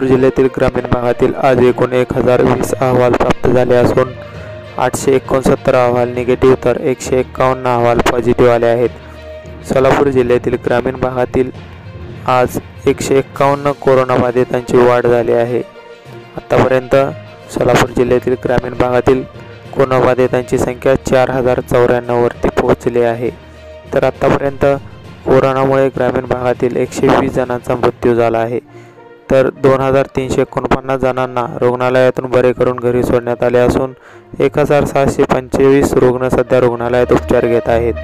सोलापूर जिल्ह्यातील ग्रामीण भागातील आज एकूण एक हजार वीस अहवाल प्राप्त झाले असून आठशे एकोणसत्तर अहवाल निगेटिव्ह तर एकशे एक्कावन्न अहवाल पॉझिटिव्ह आले आहेत. सोलापूर जिल्ह्यातील ग्रामीण भागातील आज एकशे एक्कावन्न कोरोनाबाधितांची वाढ झाली आहे. आत्तापर्यंत सोलापूर जिल्ह्यातील ग्रामीण भागातील कोरोनाबाधितांची संख्या चार हजार चौऱ्याण्णववरती पोहोचली आहे. तर आत्तापर्यंत कोरोनामुळे ग्रामीण भागातील एकशे वीस जणांचा मृत्यू झाला आहे. तर दोन हजार तीनशे एकोणपन्नास जणांना रुग्णालयातून बरे करून घरी सोडण्यात आले असून एक हजार सहाशे पंचवीस रुग्ण सध्या रुग्णालयात उपचार घेत आहेत.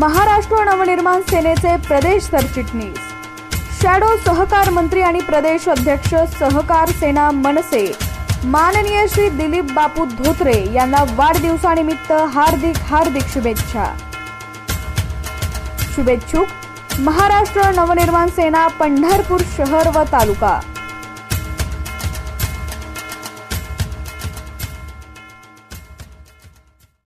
महाराष्ट्र नवनिर्माण सेनेचे प्रदेश सरचिटणीस. शॅडो सहकार मंत्री आणि प्रदेश अध्यक्ष सहकार सेना मनसे. माननीय श्री दिलीप बापू धोत्रे यांना वाढदिवसानिमित्त हार्दिक हार्दिक शुभेच्छा. शुभेच्छुक महाराष्ट्र नवनिर्माण सेना पंढरपूर शहर व तालुका.